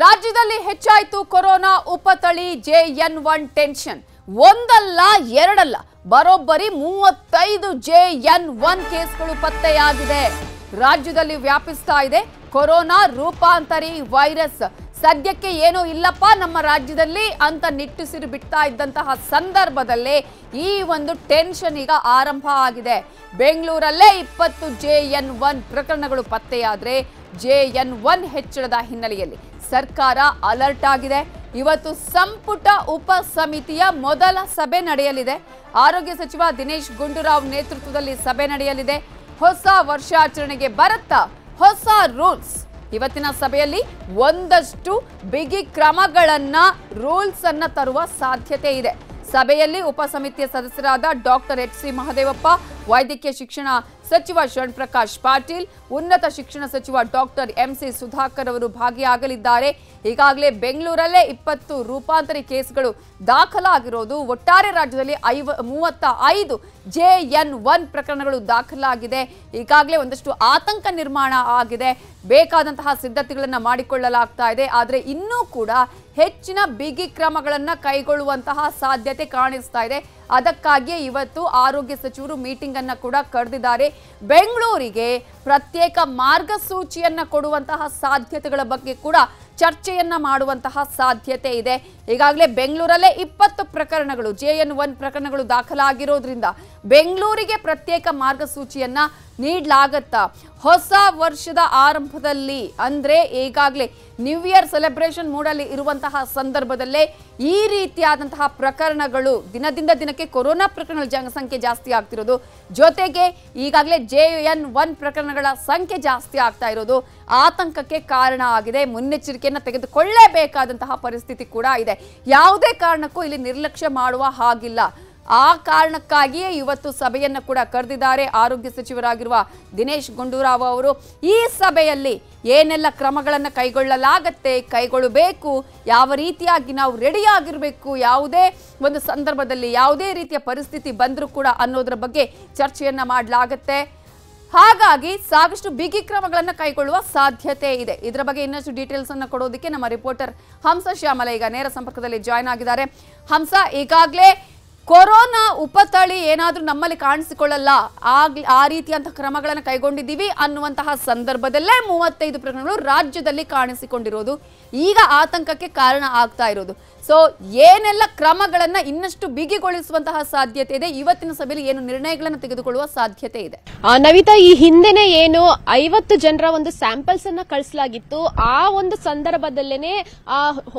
ರಾಜ್ಯದಲ್ಲಿ ಹೆಚ್ಚಾಯಿತು ಕೊರೋನಾ ಉಪತಳಿ ಜೆ ಎನ್ ಒನ್ ಟೆನ್ಷನ್. ಒಂದಲ್ಲ, ಎರಡಲ್ಲ, ಬರೋಬ್ಬರಿ ಮೂವತ್ತೈದು ಜೆ ಎನ್ ಒನ್ ಕೇಸ್ಗಳು ಪತ್ತೆಯಾಗಿದೆ. ರಾಜ್ಯದಲ್ಲಿ ವ್ಯಾಪಿಸ್ತಾ ಇದೆ ಕೊರೋನಾ ರೂಪಾಂತರಿ ವೈರಸ್. ಸದ್ಯಕ್ಕೆ ಏನೂ ಇಲ್ಲಪ್ಪ ನಮ್ಮ ರಾಜ್ಯದಲ್ಲಿ ಅಂತ ನಿಟ್ಟುಸಿರು ಬಿಡ್ತಾ ಇದ್ದಂತಹ ಸಂದರ್ಭದಲ್ಲಿ ಈ ಒಂದು ಟೆನ್ಷನ್ ಈಗ ಆರಂಭ ಆಗಿದೆ. ಬೆಂಗಳೂರಲ್ಲೇ ಇಪ್ಪತ್ತು ಜೆ ಎನ್ ಒನ್ ಪ್ರಕರಣಗಳು ಪತ್ತೆಯಾದ್ರೆ ಜೆ ಎನ್ ಒನ್ ಹೆಚ್ಚಳದ ಹಿನ್ನೆಲೆಯಲ್ಲಿ ಸರ್ಕಾರ ಅಲರ್ಟ್ ಆಗಿದೆ. ಇವತ್ತು ಸಂಪುಟ ಉಪ ಸಮಿತಿಯ ಮೊದಲ ಸಭೆ ನಡೆಯಲಿದೆ. ಆರೋಗ್ಯ ಸಚಿವ ದಿನೇಶ್ ಗುಂಡೂರಾವ್ ನೇತೃತ್ವದಲ್ಲಿ ಸಭೆ ನಡೆಯಲಿದೆ. ಹೊಸ ವರ್ಷಾಚರಣೆಗೆ ಬರುತ್ತಾ ಹೊಸ ರೂಲ್ಸ್. ಇವತ್ತಿನ ಸಭೆಯಲ್ಲಿ ಒಂದಷ್ಟು ಬಿಗಿ ಕ್ರಮಗಳನ್ನ ರೂಲ್ಸ್ ಅನ್ನ ತರುವ ಸಾಧ್ಯತೆ ಇದೆ. ಸಭೆಯಲ್ಲಿ ಉಪ ಸಮಿತಿಯ ಸದಸ್ಯರಾದ ಡಾಕ್ಟರ್ ಎಚ್ ಸಿ ಮಹದೇವಪ್ಪ, ವೈದ್ಯಕೀಯ ಶಿಕ್ಷಣ ಸಚಿವ ಶರಣ್ ಪ್ರಕಾಶ್ ಪಾಟೀಲ್, ಉನ್ನತ ಶಿಕ್ಷಣ ಸಚಿವ ಡಾಕ್ಟರ್ ಎಂಸಿ ಸುಧಾಕರ್ ಅವರು ಭಾಗಿಯಾಗಲಿದ್ದಾರೆ. ಈಗಾಗಲೇ ಬೆಂಗಳೂರಲ್ಲೇ ಇಪ್ಪತ್ತು ರೂಪಾಂತರಿ ಕೇಸ್ಗಳು ದಾಖಲಾಗಿರೋದು. ಒಟ್ಟಾರೆ ರಾಜ್ಯದಲ್ಲಿ ಐವ, ಮೂವತ್ತ ಐದು ಜೆ ಎನ್ ಒನ್ ಪ್ರಕರಣಗಳು ದಾಖಲಾಗಿದೆ. ಈಗಾಗಲೇ ಒಂದಷ್ಟು ಆತಂಕ ನಿರ್ಮಾಣ ಆಗಿದೆ. ಬೇಕಾದಂತಹ ಸಿದ್ಧತೆಗಳನ್ನು ಮಾಡಿಕೊಳ್ಳಲಾಗ್ತಾ ಇದೆ. ಆದರೆ ಇನ್ನೂ ಕೂಡ ಹೆಚ್ಚಿನ ಬಿಗಿ ಕ್ರಮಗಳನ್ನು ಕೈಗೊಳ್ಳುವಂತಹ ಸಾಧ್ಯತೆ ಕಾಣಿಸ್ತಾ ಇದೆ. ಅದಕ್ಕಾಗಿಯೇ ಇವತ್ತು ಆರೋಗ್ಯ ಸಚಿವರು ಮೀಟಿಂಗ್ ಅನ್ನ ಕೂಡ ಕರೆದಿದ್ದಾರೆ ಬೆಂಗಳೂರಿಗೆ ಪ್ರತ್ಯೇಕ ಮಾರ್ಗಸೂಚಿಯನ್ನು ಕೊಡುವಂತಹ ಸಾಧ್ಯತೆಗಳ ಬಗ್ಗೆ ಕೂಡ ಚರ್ಚೆಯನ್ನ ಮಾಡುವಂತಹ ಸಾಧ್ಯತೆ ಇದೆ. ಈಗಾಗಲೇ ಬೆಂಗಳೂರಲ್ಲೇ ಇಪ್ಪತ್ತು ಪ್ರಕರಣಗಳು, ಜೆ ಎನ್ ಒನ್ ಪ್ರಕರಣಗಳು ದಾಖಲಾಗಿರೋದ್ರಿಂದ ಬೆಂಗಳೂರಿಗೆ ಪ್ರತ್ಯೇಕ ಮಾರ್ಗಸೂಚಿಯನ್ನ ನೀಡಲಾಗತ್ತಾ? ಹೊಸ ವರ್ಷದ ಆರಂಭದಲ್ಲಿ, ಅಂದ್ರೆ ಈಗಾಗಲೇ ನ್ಯೂ ಇಯರ್ ಸೆಲೆಬ್ರೇಷನ್ ಮೂಡಲ್ಲಿ ಇರುವಂತಹ ಸಂದರ್ಭದಲ್ಲೇ ಈ ರೀತಿಯಾದಂತಹ ಪ್ರಕರಣಗಳು ದಿನದಿಂದ ದಿನಕ್ಕೆ ಕೊರೋನಾ ಪ್ರಕರಣಗಳ ಜನಸಂಖ್ಯೆ ಜಾಸ್ತಿ ಆಗ್ತಿರೋದು. ಜೊತೆಗೆ ಈಗಾಗಲೇ ಜೆ ಎನ್ ಒನ್ ಪ್ರಕರಣಗಳ ಸಂಖ್ಯೆ ಜಾಸ್ತಿ ಆಗ್ತಾ ಇರೋದು ಆತಂಕಕ್ಕೆ ಕಾರಣ ಆಗಿದೆ. ಮುನ್ನೆಚ್ಚರಿಕೆಯನ್ನು ತೆಗೆದುಕೊಳ್ಳಲೇಬೇಕಾದಂತಹ ಪರಿಸ್ಥಿತಿ ಕೂಡ ಇದೆ. ಯಾವುದೇ ಕಾರಣಕ್ಕೂ ಇಲ್ಲಿ ನಿರ್ಲಕ್ಷ್ಯ ಮಾಡುವ ಹಾಗಿಲ್ಲ. ಆ ಕಾರಣಕ್ಕಾಗಿಯೇ ಇವತ್ತು ಸಭೆಯನ್ನು ಕೂಡ ಕರೆದಿದ್ದಾರೆ ಆರೋಗ್ಯ ಸಚಿವರಾಗಿರುವ ದಿನೇಶ್ ಗುಂಡೂರಾವ್ ಅವರು. ಈ ಸಭೆಯಲ್ಲಿ ಏನೆಲ್ಲ ಕ್ರಮಗಳನ್ನು ಕೈಗೊಳ್ಳಲಾಗತ್ತೆ, ಕೈಗೊಳ್ಳಬೇಕು, ಯಾವ ರೀತಿಯಾಗಿ ನಾವು ರೆಡಿಯಾಗಿರಬೇಕು ಯಾವುದೇ ಒಂದು ಸಂದರ್ಭದಲ್ಲಿ ಯಾವುದೇ ರೀತಿಯ ಪರಿಸ್ಥಿತಿ ಬಂದರೂ ಕೂಡ ಅನ್ನೋದರ ಬಗ್ಗೆ ಚರ್ಚೆಯನ್ನು ಮಾಡಲಾಗತ್ತೆ. ಹಾಗಾಗಿ ಸಾಕಷ್ಟು ಬಿಗಿ ಕ್ರಮಗಳನ್ನು ಕೈಗೊಳ್ಳುವ ಸಾಧ್ಯತೆ ಇದೆ. ಇದರ ಬಗ್ಗೆ ಇನ್ನಷ್ಟು ಡೀಟೇಲ್ಸ್ ಅನ್ನು ಕೊಡೋದಕ್ಕೆ ನಮ್ಮ ರಿಪೋರ್ಟರ್ ಹಂಸ ಶ್ಯಾಮಲ ಈಗ ನೇರ ಸಂಪರ್ಕದಲ್ಲಿ ಜಾಯ್ನ್ ಆಗಿದ್ದಾರೆ. ಹಂಸ, ಈಗಾಗಲೇ ಕೊರೋನಾ ಉಪತಳಿ ಏನಾದರೂ ನಮ್ಮಲ್ಲಿ ಕಾಣಿಸಿಕೊಳ್ಳಲ್ಲ. ಆಗ್ ಆ ರೀತಿಯಂತಹ ಕ್ರಮಗಳನ್ನು ಕೈಗೊಂಡಿದ್ದೀವಿ ಅನ್ನುವಂತಹ ಸಂದರ್ಭದಲ್ಲೇ ಮೂವತ್ತೈದು ಪ್ರಕರಣಗಳು ರಾಜ್ಯದಲ್ಲಿ ಕಾಣಿಸಿಕೊಂಡಿರೋದು. ಈಗ ಆತಂಕಕ್ಕೆ ಕಾರಣ ಆಗ್ತಾ ಇರೋದು. ಸೊ ಏನೆಲ್ಲ ಕ್ರಮಗಳನ್ನು ಇನ್ನಷ್ಟು ಬಿಗಿಗೊಳಿಸುವಂತಹ ಸಾಧ್ಯತೆ ಇದೆ? ಇವತ್ತಿನ ಸಭೆಯಲ್ಲಿ ಏನು ನಿರ್ಣಯಗಳನ್ನು ತೆಗೆದುಕೊಳ್ಳುವ ಸಾಧ್ಯತೆ ಇದೆ? ನವಿತಾ, ಈ ಹಿಂದೆನೆ ಏನು ಐವತ್ತು ಜನರ ಒಂದು ಸ್ಯಾಂಪಲ್ಸ್ ಅನ್ನ ಕಳಿಸಲಾಗಿತ್ತು. ಆ ಒಂದು ಸಂದರ್ಭದಲ್ಲೇನೆ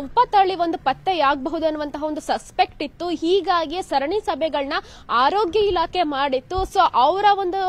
ಉಪತಳಿ ಒಂದು ಪತ್ತೆಯಾಗಬಹುದು ಅನ್ನುವಂತಹ ಒಂದು ಸಸ್ಪೆಕ್ಟ್ ಇತ್ತು. ಹೀಗಾಗಿ ಸರಣಿ ಸಭೆಗಳನ್ನ ಆರೋಗ್ಯ ಇಲಾಖೆ ಮಾಡಿತ್ತು. ಸೊ ಅವರ ಒಂದು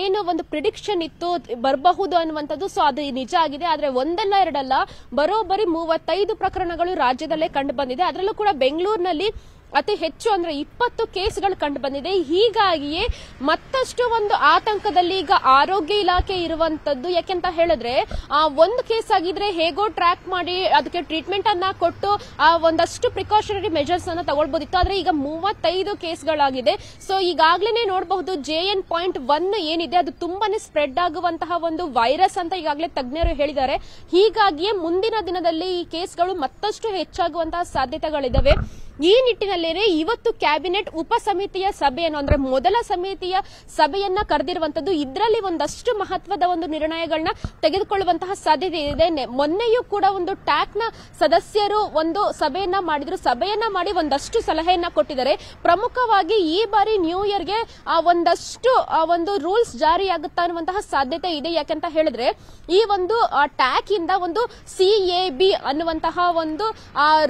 ಏನು ಒಂದು ಪ್ರಿಡಿಕ್ಷನ್ ಇತ್ತು, ಬರಬಹುದು ಅನ್ನುವಂಥದ್ದು ಸೊ ಅದು ನಿಜ ಆಗಿದೆ. ಆದ್ರೆ ಒಂದಲ್ಲ ಎರಡಲ್ಲ, ಬರೋಬ್ಬರಿ ಮೂವತ್ತೈದು ಪ್ರಕರಣಗಳು ರಾಜ್ಯದಲ್ಲೇ ಕಂಡು ಬಂದಿದೆ. ಅದರಲ್ಲೂ ಕೂಡ ಬೆಂಗಳೂರಿನಲ್ಲಿ ಅತಿ ಹೆಚ್ಚು ಅಂದ್ರೆ ಇಪ್ಪತ್ತು ಕೇಸ್ಗಳು ಕಂಡು ಬಂದಿದೆ. ಹೀಗಾಗಿಯೇ ಮತ್ತಷ್ಟು ಒಂದು ಆತಂಕದಲ್ಲಿ ಈಗ ಆರೋಗ್ಯ ಇಲಾಖೆ ಇರುವಂತದ್ದು. ಯಾಕೆಂತ ಹೇಳಿದ್ರೆ, ಆ ಒಂದು ಕೇಸ್ ಆಗಿದ್ರೆ ಹೇಗೋ ಟ್ರ್ಯಾಕ್ ಮಾಡಿ ಅದಕ್ಕೆ ಟ್ರೀಟ್ಮೆಂಟ್ ಅನ್ನ ಕೊಟ್ಟು ಆ ಒಂದಷ್ಟು ಪ್ರಿಕಾಷನರಿ ಮೆಜರ್ಸ್ ಅನ್ನ ತಗೊಳ್ಬೋದಿತ್ತು. ಆದ್ರೆ ಈಗ ಮೂವತ್ತೈದು ಕೇಸ್ಗಳಾಗಿದೆ. ಸೊ ಈಗಾಗಲೇ ನೋಡಬಹುದು ಜೆ ಎನ್ ಪಾಯಿಂಟ್ ಒನ್ ಏನಿದೆ, ಅದು ತುಂಬಾನೇ ಸ್ಪ್ರೆಡ್ ಆಗುವಂತಹ ಒಂದು ವೈರಸ್ ಅಂತ ಈಗಾಗಲೇ ತಜ್ಞರು ಹೇಳಿದ್ದಾರೆ. ಹೀಗಾಗಿಯೇ ಮುಂದಿನ ದಿನದಲ್ಲಿ ಈ ಕೇಸ್ಗಳು ಮತ್ತಷ್ಟು ಹೆಚ್ಚಾಗುವಂತಹ ಸಾಧ್ಯತೆಗಳಿದಾವೆ. ಈ ನಿಟ್ಟಿನಲ್ಲೇನೆ ಇವತ್ತು ಕ್ಯಾಬಿನೆಟ್ ಉಪ ಸಮಿತಿಯ ಸಭೆಯನ್ನು, ಅಂದ್ರೆ ಮೊದಲ ಸಮಿತಿಯ ಸಭೆಯನ್ನ ಕರೆದಿರುವಂತದ್ದು, ಇದರಲ್ಲಿ ಒಂದಷ್ಟು ಮಹತ್ವದ ಒಂದು ನಿರ್ಣಯಗಳನ್ನ ತೆಗೆದುಕೊಳ್ಳುವಂತಹ ಸಾಧ್ಯತೆ ಇದೆ. ಮೊನ್ನೆಯೂ ಕೂಡ ಒಂದು ಟ್ಯಾಕ್ನ ಸದಸ್ಯರು ಒಂದು ಸಭೆಯನ್ನ ಮಾಡಿದ್ರು. ಸಭೆಯನ್ನ ಮಾಡಿ ಒಂದಷ್ಟು ಸಲಹೆಯನ್ನ ಕೊಟ್ಟಿದ್ದಾರೆ. ಪ್ರಮುಖವಾಗಿ ಈ ಬಾರಿ ನ್ಯೂ ಇಯರ್ಗೆ ಒಂದಷ್ಟು ಒಂದು ರೂಲ್ಸ್ ಜಾರಿಯಾಗುತ್ತಾ ಅನ್ನುವಂತಹ ಸಾಧ್ಯತೆ ಇದೆ. ಯಾಕಂತ ಹೇಳಿದ್ರೆ, ಈ ಒಂದು ಟ್ಯಾಕ್ ಇಂದ ಒಂದು ಸಿ ಎ ಬಿ ಅನ್ನುವಂತಹ ಒಂದು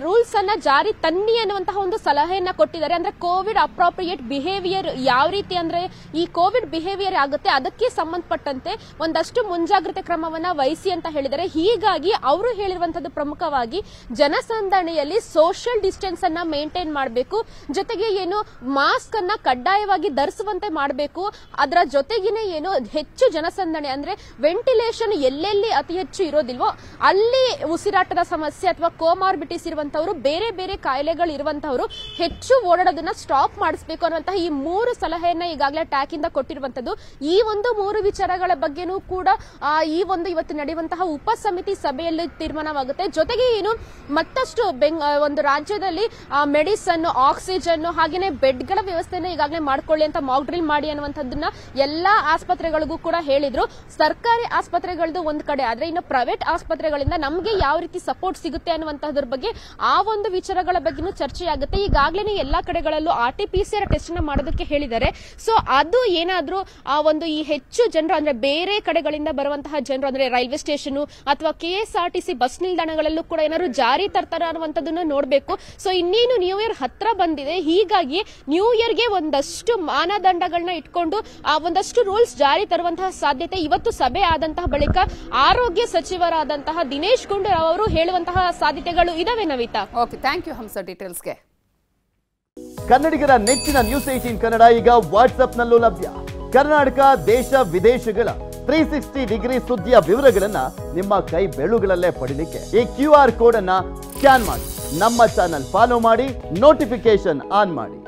ರೂಲ್ಸ್ ಅನ್ನ ಜಾರಿ ತನ್ನಿ ಅನ್ನುವಂತಹ ಒಂದು ಸಲಹೆಯನ್ನ ಕೊಟ್ಟಿದ್ದಾರೆ. ಅಂದ್ರೆ ಕೋವಿಡ್ ಅಪ್ರಾಪ್ರಿಯೇಟ್ ಬಿಹೇವಿಯರ್ ಯಾವ ರೀತಿ ಅಂದ್ರೆ ಈ ಕೋವಿಡ್ ಬಿಹೇವಿಯರ್ ಆಗುತ್ತೆ, ಅದಕ್ಕೆ ಸಂಬಂಧಪಟ್ಟಂತೆ ಒಂದಷ್ಟು ಮುಂಜಾಗ್ರತೆ ಕ್ರಮವನ್ನ ವಹಿಸಿ ಅಂತ ಹೇಳಿದ್ದಾರೆ. ಹೀಗಾಗಿ ಅವರು ಹೇಳಿರುವಂತದ್ದು ಪ್ರಮುಖವಾಗಿ ಜನಸಂದಣಿಯಲ್ಲಿ ಸೋಷಿಯಲ್ ಡಿಸ್ಟೆನ್ಸ್ ಅನ್ನ ಮೇಂಟೈನ್ ಮಾಡಬೇಕು. ಜೊತೆಗೆ ಏನು ಮಾಸ್ಕ್ ಅನ್ನ ಕಡ್ಡಾಯವಾಗಿ ಧರಿಸುವಂತೆ ಮಾಡಬೇಕು. ಅದರ ಜೊತೆಗಿನ ಏನು ಹೆಚ್ಚು ಜನಸಂದಣಿ ಅಂದ್ರೆ ವೆಂಟಿಲೇಷನ್ ಎಲ್ಲೆಲ್ಲಿ ಅತಿ ಹೆಚ್ಚು ಇರೋದಿಲ್ವೋ ಅಲ್ಲಿ ಉಸಿರಾಟದ ಸಮಸ್ಯೆ ಅಥವಾ ಕೋಮಾರ್ಬಿಟಿಸ್ ಇರುವಂತವರು ಬೇರೆ ಬೇರೆ ಕಾಯಿಲೆಗಳು ಇರುವಂತವರು ಹೆಚ್ಚು ಓಡಾಡೋದನ್ನ ಸ್ಟಾಪ್ ಮಾಡಿಸ್ಬೇಕು ಅನ್ನುವಂತಹ ಈ ಮೂರು ಸಲಹೆಯನ್ನ ಈಗಾಗಲೇ ಟ್ಯಾಕ್ ಇಂದ ಕೊಟ್ಟಿರುವಂತದ್ದು ಈ ಒಂದು ಮೂರು ವಿಚಾರಗಳ ಬಗ್ಗೆನೂ ಕೂಡ ಈ ಒಂದು ಇವತ್ತು ನಡೆಯುವಂತಹ ಉಪ ಸಮಿತಿ ಸಭೆಯಲ್ಲಿ ತೀರ್ಮಾನವಾಗುತ್ತೆ. ಜೊತೆಗೆ ಏನು, ಮತ್ತಷ್ಟು ಒಂದು ರಾಜ್ಯದಲ್ಲಿ ಮೆಡಿಸನ್ ಆಕ್ಸಿಜನ್ ಹಾಗೇನೆ ಬೆಡ್ಗಳ ವ್ಯವಸ್ಥೆಯನ್ನು ಈಗಾಗಲೇ ಮಾಡ್ಕೊಳ್ಳಿ ಅಂತ ಮಾಕ್ ಡ್ರಿಲ್ ಮಾಡಿ ಅನ್ನುವಂಥದ್ದನ್ನ ಎಲ್ಲಾ ಆಸ್ಪತ್ರೆಗಳಿಗೂ ಕೂಡ ಹೇಳಿದ್ರು. ಸರ್ಕಾರಿ ಆಸ್ಪತ್ರೆಗಳದ್ದು ಒಂದು ಕಡೆ, ಆದ್ರೆ ಇನ್ನು ಪ್ರೈವೇಟ್ ಆಸ್ಪತ್ರೆಗಳಿಂದ ನಮಗೆ ಯಾವ ರೀತಿ ಸಪೋರ್ಟ್ ಸಿಗುತ್ತೆ ಅನ್ನುವಂತಹದ್ರ ಬಗ್ಗೆ ಆ ಒಂದು ವಿಚಾರಗಳ ಬಗ್ಗೆನೂ ಚರ್ಚೆ ಆಗುತ್ತೆ ಈಗಾಗಲೇ ಎಲ್ಲಾ ಕಡೆಗಳಲ್ಲೂ R T P C R test ಮಾಡೋದಕ್ಕೆ ಹೇಳಿದ್ದಾರೆ. ಸೊ ಅದು ಏನಾದ್ರೂ ಆ ಒಂದು ಈ ಹೆಚ್ಚು ಜನರು ಅಂದ್ರೆ ಬೇರೆ ಕಡೆಗಳಿಂದ ಬರುವಂತಹ ಜನರು ಅಂದ್ರೆ ರೈಲ್ವೆ ಸ್ಟೇಷನ್ ಅಥವಾ K S R T C bus ನಿಲ್ದಾಣಗಳಲ್ಲೂ ಕೂಡ ಏನಾದ್ರು ಜಾರಿ ತರ್ತಾರ ಅನ್ನುವಂಥದ್ದನ್ನ ನೋಡಬೇಕು. ಸೊ ಇನ್ನೇನು ನ್ಯೂ ಇಯರ್ ಹತ್ರ ಬಂದಿದೆ. ಹೀಗಾಗಿ ನ್ಯೂ ಇಯರ್ಗೆ ಒಂದಷ್ಟು ಮಾನದಂಡಗಳನ್ನ ಇಟ್ಕೊಂಡು ಆ ಒಂದಷ್ಟು ರೂಲ್ಸ್ ಜಾರಿ ತರುವಂತಹ ಸಾಧ್ಯತೆ ಇವತ್ತು ಸಭೆ ಆದಂತಹ ಬಳಿಕ ಆರೋಗ್ಯ ಸಚಿವರಾದಂತಹ ದಿನೇಶ್ ಗುಂಡೂರಾವ್ ಅವರು ಹೇಳುವಂತಹ ಸಾಧ್ಯತೆಗಳು ಇದಾವೆ Navitha. Okay thank you Hamsa ಡೀಟೇಲ್ಸ್ಗೆ ಕನ್ನಡಿಗರ ನೆಚ್ಚಿನ ನ್ಯೂಸ್ ಏಟೀನ್ ಕನ್ನಡ ಈಗ ವಾಟ್ಸ್ಆಪ್ನಲ್ಲೂ ಲಭ್ಯ. ಕರ್ನಾಟಕ, ದೇಶ, ವಿದೇಶಗಳ ತ್ರೀ ಸಿಕ್ಸ್ಟಿ ಡಿಗ್ರಿ ಸುದ್ದಿಯ ವಿವರಗಳನ್ನ ನಿಮ್ಮ ಕೈ ಬೆಳುಗಳಲ್ಲೇ ಪಡೀಲಿಕ್ಕೆ ಈ ಕ್ಯೂ ಆರ್ ಕೋಡ್ ಅನ್ನ ಸ್ಕ್ಯಾನ್ ಮಾಡಿ. ನಮ್ಮ ಚಾನಲ್ ಫಾಲೋ ಮಾಡಿ ನೋಟಿಫಿಕೇಶನ್ ಆನ್ ಮಾಡಿ.